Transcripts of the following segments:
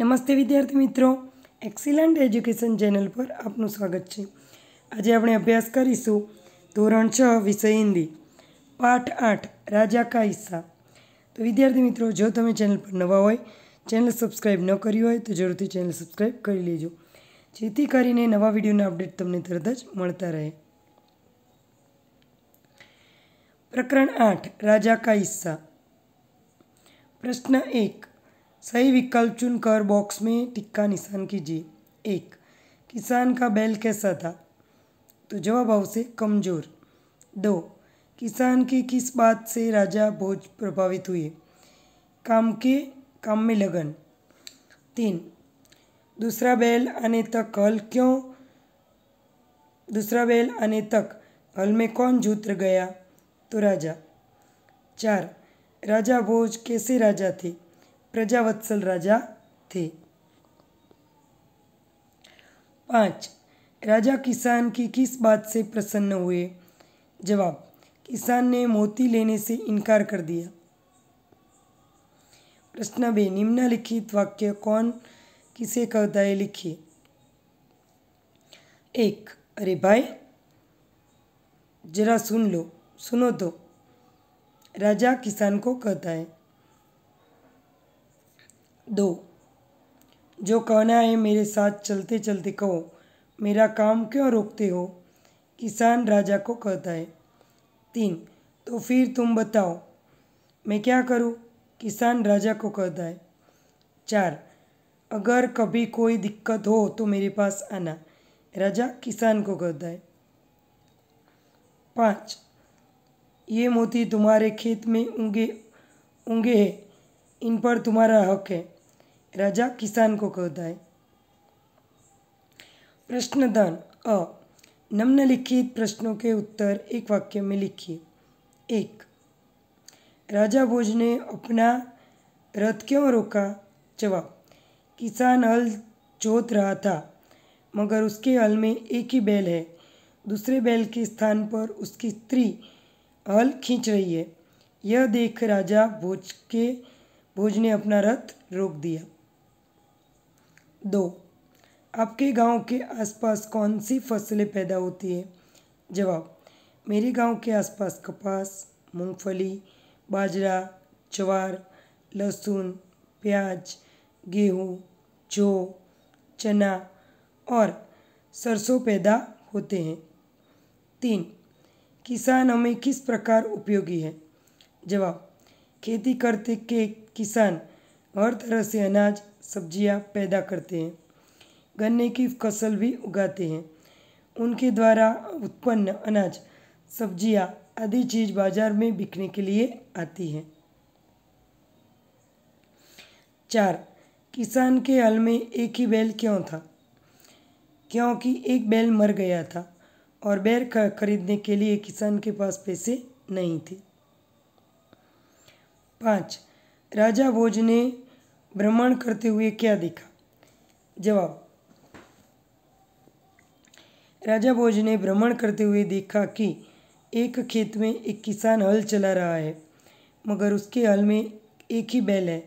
નમસ્તે વિદ્યાર્થી મિત્રો. એક્સિલન્ટ એજ્યુકેશન ચેનલ પર આપનું સ્વાગત છે. આજે આપણે અભ્યાસ કરીશું ધોરણ છ, વિષય હિન્દી. પાઠ આઠ, રાજા કા હિસ્સા. તો વિદ્યાર્થી મિત્રો, જો તમે ચેનલ પર નવા હોય, ચેનલ સબસ્ક્રાઈબ ન કરી હોય, તો જરૂરથી ચેનલ સબસ્ક્રાઈબ કરી લેજો. જેથી કરીને નવા વિડીયોના અપડેટ તમને તરત જ મળતા રહે. પ્રકરણ આઠ, રાજા કા હિસ્સા. પ્રશ્ન એક सही विकल्प चुनकर बॉक्स में टिक्का निशान कीजिए। एक, किसान का बैल कैसा था? तो जवाब आवश्य कमज़ोर। दो, किसान की किस बात से राजा भोज प्रभावित हुए? काम के काम में लगन। तीन, दूसरा बैल आने तक हल क्यों? दूसरा बैल आने तक हल में कौन जूत गया? तो राजा। चार, राजा भोज कैसे राजा थे? प्रजावत्सल राजा थे। पाँच, राजा किसान की किस बात से प्रसन्न हुए? जवाब, किसान ने मोती लेने से इनकार कर दिया। प्रश्न बे, निम्नलिखित वाक्य कौन किसे कहता है लिखिए। एक, अरे भाई, जरा सुन लो, सुनो तो। राजा किसान को कहता है दो। जो कहना है, मेरे साथ चलते चलते कहो, मेरा काम क्यों रोकते हो? किसान राजा को कहता है, तीन तो फिर तुम बताओ, मैं क्या करूँ? किसान राजा को कहता है, चार, अगर कभी कोई दिक्कत हो तो मेरे पास आना। राजा किसान को कहता है, पाँच, ये मोती तुम्हारे खेत में उंगे उंगे हैं, इन पर तुम्हारा हक है। राजा किसान को कहता है। प्रश्नदान अ। निम्नलिखित प्रश्नों के उत्तर एक वाक्य में लिखिए। एक, राजा भोज ने अपना रथ क्यों रोका? जवाब, किसान हल जोत रहा था, मगर उसके हल में एक ही बैल है। दूसरे बैल के स्थान पर उसकी स्त्री हल खींच रही है। यह देख राजा भोज के, भोज ने अपना रथ रोक दिया। दो, आपके गाँव के आसपास कौन सी फ़सलें पैदा होती है? जवाब, मेरे गाँव के आसपास कपास, मूंगफली, बाजरा, ज्वार, लहसुन, प्याज, गेहूँ, जौ, चना और सरसों पैदा होते हैं। तीन, किसान हमें किस प्रकार उपयोगी है? जवाब, खेती करते के किसान हर तरह से अनाज सब्ज़ियाँ पैदा करते हैं। गन्ने की फ़सल भी उगाते हैं। उनके द्वारा उत्पन्न अनाज, सब्ज़ियाँ आदि चीज़ बाज़ार में बिकने के लिए आती हैं। चार, किसान के हल में एक ही बैल क्यों था? क्योंकि एक बैल मर गया था और बैल खरीदने के लिए किसान के पास पैसे नहीं थे। पाँच, राजा भोज ने भ्रमण करते हुए क्या देखा? जवाब, राजा भोज ने भ्रमण करते हुए देखा कि एक खेत में एक किसान हल चला रहा है, मगर उसके हल में एक ही बैल है।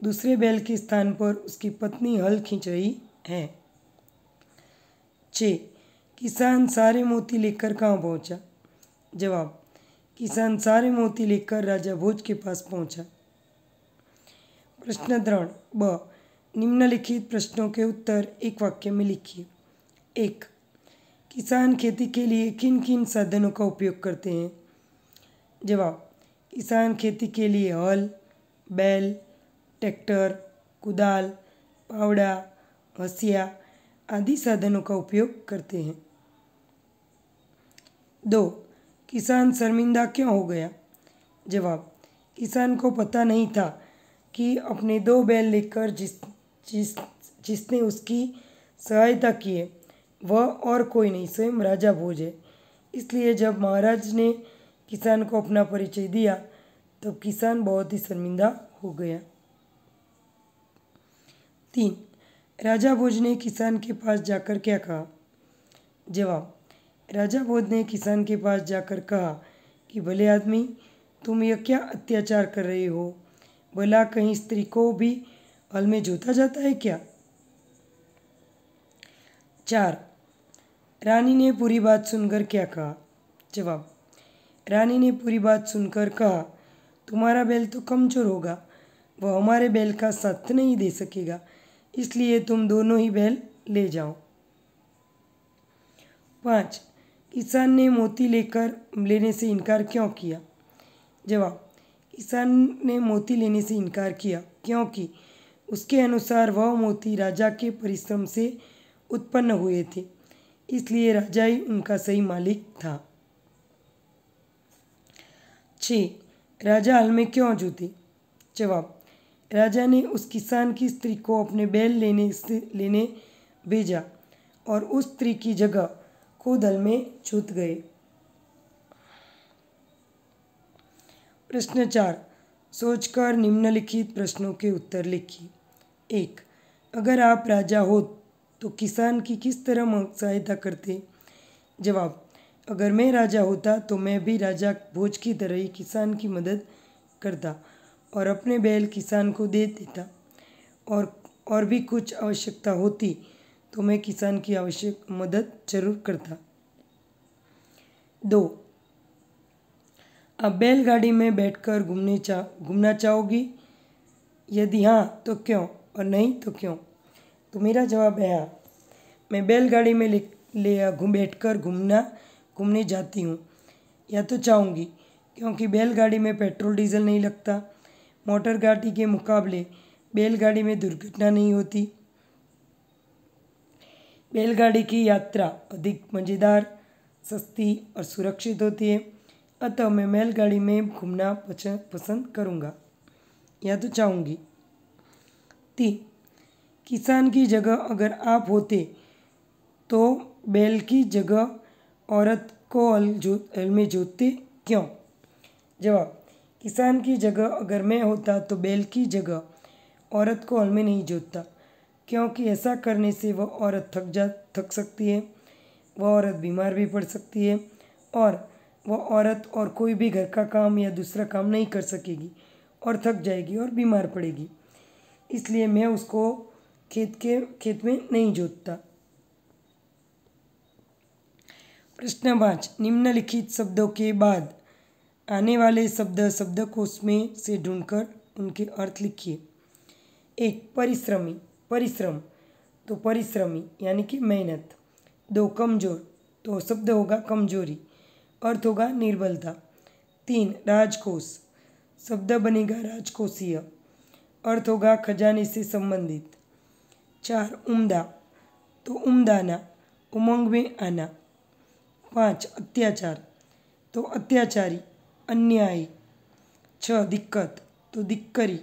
दूसरे बैल के स्थान पर उसकी पत्नी हल खींच रही है। छ, किसान सारे मोती लेकर कहाँ पहुँचा? जवाब, किसान सारे मोती लेकर राजा भोज के पास पहुँचा। प्रश्न त्रण ब. निम्नलिखित प्रश्नों के उत्तर एक वाक्य में लिखिए। एक, किसान खेती के लिए किन किन साधनों का उपयोग करते हैं? जवाब, किसान खेती के लिए हल, बैल, ट्रैक्टर, कुदाल पावड़ा हसिया आदि साधनों का उपयोग करते हैं। दो, किसान शर्मिंदा क्यों हो गया? जवाब, किसान को पता नहीं था कि अपने दो बैल लेकर जिस जिस, जिसने उसकी सहायता की है, वह और कोई नहीं, स्वयं राजा भोज है। इसलिए जब महाराज ने किसान को अपना परिचय दिया तब तो किसान बहुत ही शर्मिंदा हो गया। तीन, राजा भोज ने किसान के पास जाकर क्या कहा? जवाब, राजा भोज ने किसान के पास जाकर कहा कि, भले आदमी, तुम यह क्या अत्याचार कर रहे हो? भला कहीं स्त्री को भी हल में जोता जाता है क्या? चार, रानी ने पूरी बात सुनकर क्या कहा? जवाब, रानी ने पूरी बात सुनकर कहा, तुम्हारा बैल तो कमज़ोर होगा, वह हमारे बैल का साथ नहीं दे सकेगा, इसलिए तुम दोनों ही बैल ले जाओ। पाँच किसान ने मोती लेकर लेने से इनकार क्यों किया? जवाब किसान ने मोती लेने से इनकार किया, क्योंकि उसके अनुसार वह मोती राजा के परिश्रम से उत्पन्न हुए थे, इसलिए राजा ही उनका सही मालिक था। छ राजा हल में क्यों जूते जवाब, राजा ने उस किसान की स्त्री को अपने बैल लेने लेने भेजा और उस स्त्री की जगह खुद हल में जूत गए। प्रश्न चार सोचकर निम्नलिखित प्रश्नों के उत्तर लिखिए एक, अगर आप राजा हो तो किसान की किस तरह सहायता करते? जवाब, अगर मैं राजा होता तो मैं भी राजा भोज की तरह ही किसान की मदद करता और अपने बैल किसान को दे देता और और भी कुछ आवश्यकता होती तो मैं किसान की आवश्यक मदद ज़रूर करता। दो आप बैलगाड़ी में बैठकर घूमने चाह घूमना चाहोगी? यदि हाँ तो क्यों? और नहीं तो क्यों? तो मेरा जवाब है हाँ। मैं बैलगाड़ी में ले ले, घूम बैठ कर घूमना, घूमने जाती हूँ। या तो चाहूँगी, क्योंकि बैलगाड़ी में पेट्रोल, डीजल नहीं लगता। मोटर गाड़ी के मुकाबले बैलगाड़ी में दुर्घटना नहीं होती। बैलगाड़ी की यात्रा अधिक मज़ेदार, सस्ती और सुरक्षित होती है। अतः मैं बैलगाड़ी में घूमना पसंद करूँगा। या तो चाहूँगी। तीन किसान की जगह अगर आप होते तो बैल की जगह औरत को हल में जोतते क्यों? जवाब, किसान की जगह अगर मैं होता तो बैल की जगह औरत को हल में नहीं जोतता, क्योंकि ऐसा करने से वह औरत थक जा, थक सकती है, वह औरत बीमार भी पड़ सकती है, और वह औरत और कोई भी घर का काम या दूसरा काम नहीं कर सकेगी और थक जाएगी और बीमार पड़ेगी। इसलिए मैं उसको खेत के, खेत में नहीं जोतता। प्रश्न पाँच, निम्नलिखित शब्दों के बाद आने वाले शब्द शब्दकोश में से ढूंढकर उनके अर्थ लिखिए। एक, परिश्रमी, परिश्रम तो परिश्रमी, यानी कि मेहनत। दो, कमज़ोर तो शब्द होगा कमज़ोरी। अर्थ होगा निर्बलता। तीन, राजकोष। शब्द बनेगा राजकोषीय। अर्थ होगा खजाने से संबंधित। चार, उम्दा। तो उमदाना, उमंग में आना। पाँच, अत्याचार। तो अत्याचारी, अन्यायी। छ, दिक्कत। तो दिक्करी,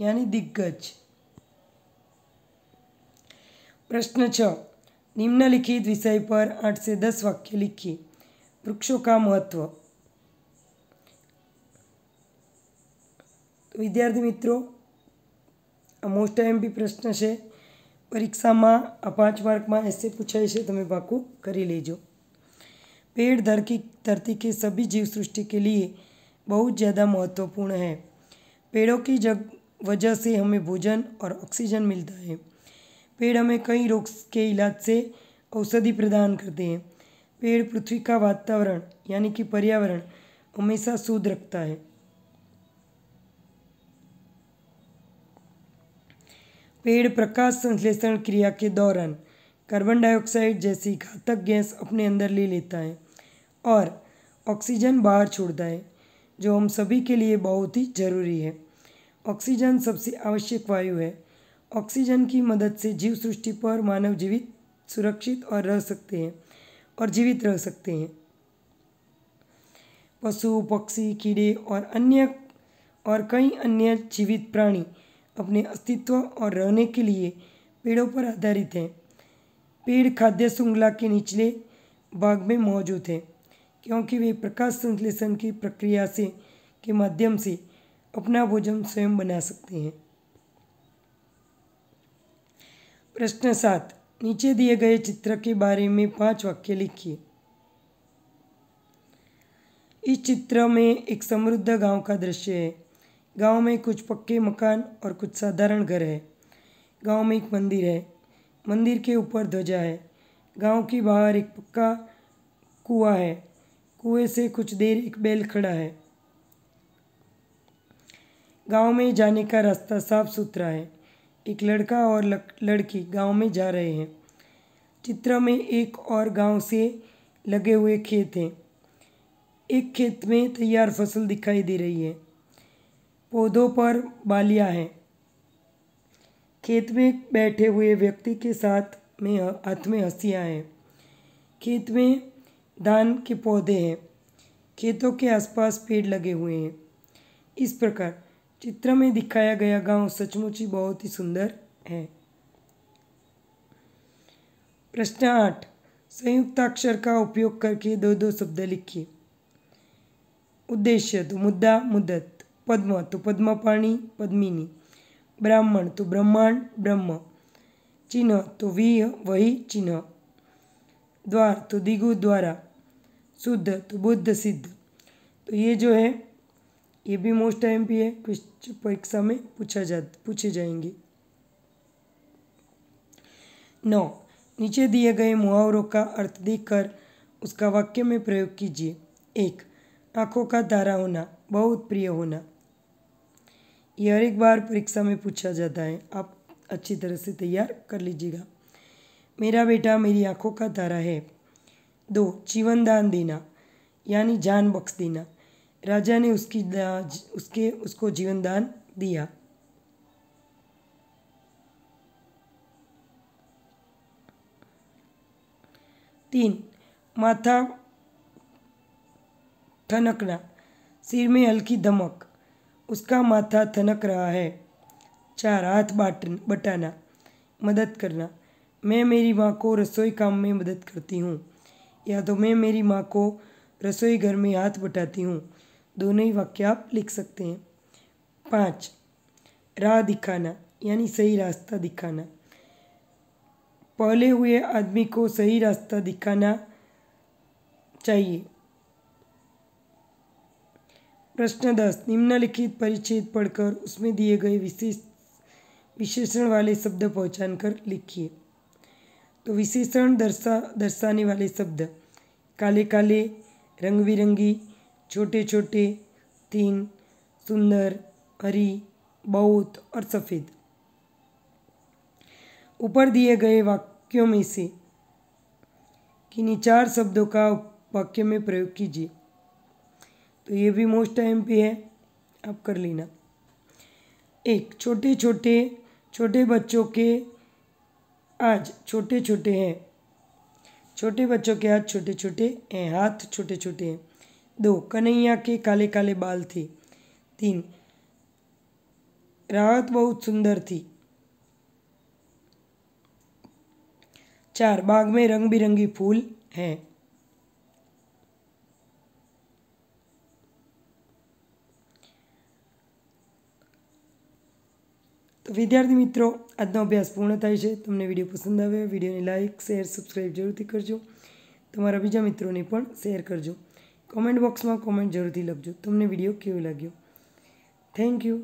यानी दिग्गज। प्रश्न छ, निम्नलिखित विषय पर आठ से दस वाक्य लिखिए। वृक्षों का महत्व તો વિદ્યાર્થી મિત્રો આ મોસ્ટ એમપી પ્રશ્ન છે પરીક્ષામાં આ પાંચ માર્કમાં ऐसे પૂછાય છે તમે પાકું કરી લેજો पेड़ धरती धरती के सभी जीव सृष्टि के लिए बहुत ज़्यादा महत्वपूर्ण है पेड़ों की जग वजह से हमें भोजन और ऑक्सीजन मिलता है पेड़ हमें कई रोग के इलाज से औषधि प्रदान करते हैं पेड़ पृथ्वी का वातावरण, यानी कि पर्यावरण, हमेशा शुद्ध रखता है। पेड़ प्रकाश संश्लेषण क्रिया के दौरान कार्बन डाइऑक्साइड जैसी घातक गैस अपने अंदर ले लेता है और ऑक्सीजन बाहर छोड़ता है, जो हम सभी के लिए बहुत ही ज़रूरी है। ऑक्सीजन सबसे आवश्यक वायु है। ऑक्सीजन की मदद से जीव सृष्टि पर मानव जीवित, सुरक्षित और रह सकते हैं। और जीवित रह सकते हैं। पशु, पक्षी, कीड़े और अन्य और कई अन्य जीवित प्राणी अपने अस्तित्व और रहने के लिए पेड़ों पर आधारित हैं। पेड़ खाद्य श्रृंखला के निचले भाग में मौजूद हैं, क्योंकि वे प्रकाश संश्लेषण की प्रक्रिया से, के माध्यम से अपना भोजन स्वयं बना सकते हैं। प्रश्न सात नीचे दिए गए चित्र के बारे में पाँच वाक्य लिखिए। इस चित्र में एक समृद्ध गाँव का दृश्य है। गाँव में कुछ पक्के मकान और कुछ साधारण घर है। गाँव में एक मंदिर है। मंदिर के ऊपर ध्वजा है। गाँव के बाहर एक पक्का कुआँ है। कुएँ से कुछ देर एक बैल खड़ा है। गाँव में जाने का रास्ता साफ़ सुथरा है। एक लड़का और लड़की गाँव में जा रहे हैं। चित्र में एक और गाँव से लगे हुए खेत हैं। एक खेत में तैयार फ़सल दिखाई दे रही है। पौधों पर बालियाँ हैं। खेत में बैठे हुए व्यक्ति के साथ में, हाथ में हंसियाँ हैं। खेत में धान के पौधे हैं। खेतों के आसपास पेड़ लगे हुए हैं। इस प्रकार चित्र में दिखाया गया गाँव सचमुच ही बहुत ही सुंदर है। प्रश्न आठ, संयुक्ताक्षर का उपयोग करके दो दो शब्द लिखिए। उद्देश्य तो मुद्दा मुद्दत पद्म तो पद्म पाणी पद्मिनी। ब्राह्मण तो ब्रह्मांड, ब्रह्म। चिन्ह तो वी वही चिन्ह। द्वार तो दिगु, द्वारा। शुद्ध तो बुद्ध, सिद्ध। तो ये जो है ये भी मोस्ट टाइम भी है क्वेश्चन परीक्षा में पूछा जा, पूछे जाएँगे। नौ, नीचे दिए गए मुहावरों का अर्थ देखकर उसका वाक्य में प्रयोग कीजिए। एक, आँखों का तारा होना, बहुत प्रिय होना। यह हर एक बार परीक्षा में पूछा जाता है। आप अच्छी तरह से तैयार कर लीजिएगा। मेरा बेटा मेरी आँखों का तारा है। दो जीवन दान देना, यानी जान बख्श देना। राजा ने उसकी उसके, उसको जीवन दान दिया। तीन, माथा थनकना, सिर में हल्की धमक। उसका माथा थनक रहा है। चार, हाथ बाट बटाना, मदद करना। मैं मेरी माँ को रसोई काम में मदद करती हूँ। या तो मैं मेरी माँ को रसोई घर में हाथ बटाती हूँ। दोनों ही वाक्य आप लिख सकते हैं। पाँच, राह दिखाना, यानी सही रास्ता दिखाना। पहले हुए आदमी को सही रास्ता दिखाना चाहिए। प्रश्न दस, निम्नलिखित परिच्छेद पढ़कर उसमें दिए गए विशेष, विशेषण वाले शब्द पहचान कर लिखिए। तो विशेषण दर्शा, दर्शाने वाले शब्द काले काले रंग बिरंगी छोटे छोटे तीन, सुंदर, हरी, बहुत और सफ़ेद। ऊपर दिए गए वाक्यों में से किन्हीं चार शब्दों का वाक्य में प्रयोग कीजिए। तो ये भी मोस्ट टाइम पे है, आप कर लेना। एक छोटे छोटे छोटे बच्चों के आज छोटे छोटे हैं। छोटे बच्चों के हाथ छोटे छोटे हैं, हाथ छोटे छोटे हैं। दो कन्हैया के काले काले बाल थे तीन राहत बहुत सुंदर थी चार बाग में रंग बिरंगी फूल हैं તો વિદ્યાર્થી મિત્રો આજનો અભ્યાસ પૂર્ણ થાય છે તમને વિડીયો પસંદ આવે વિડીયોને લાઇક શેર સબસ્ક્રાઈબ જરૂરથી કરજો તમારા બીજા મિત્રોને પણ શેર કરજો કોમેન્ટ બોક્સમાં કોમેન્ટ જરૂરથી લખજો. તમને વીડિયો કેવો લાગ્યો? Thank you